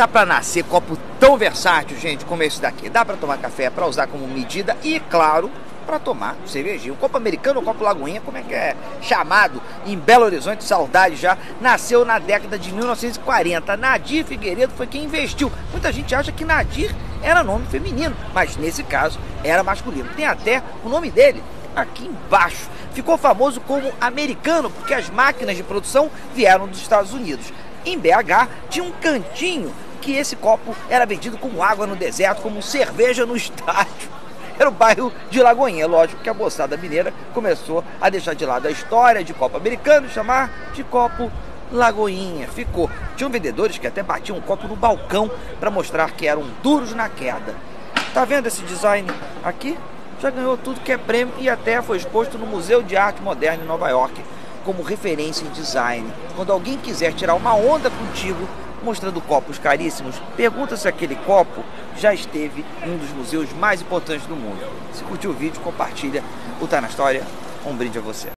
tá para nascer copo tão versátil, gente, como esse daqui. Dá para tomar café, para usar como medida e, claro, para tomar cervejinha. O copo americano ou copo lagoinha, como é que é chamado em Belo Horizonte, saudade já, nasceu na década de 1940. Nadir Figueiredo foi quem investiu. Muita gente acha que Nadir era nome feminino, mas nesse caso era masculino. Tem até o nome dele aqui embaixo. Ficou famoso como americano porque as máquinas de produção vieram dos Estados Unidos. Em BH tinha um cantinho que esse copo era vendido como água no deserto, como cerveja no estádio. Era o bairro de Lagoinha. Lógico que a moçada mineira começou a deixar de lado a história de copo americano e chamar de copo Lagoinha. Ficou. Tinham vendedores que até batiam um copo no balcão para mostrar que eram duros na queda. Tá vendo esse design aqui? Já ganhou tudo que é prêmio e até foi exposto no Museu de Arte Moderna em Nova York como referência em design. Quando alguém quiser tirar uma onda contigo mostrando copos caríssimos, pergunta se aquele copo já esteve em um dos museus mais importantes do mundo. Se curtiu o vídeo, compartilha. O Tá na História, um brinde a você.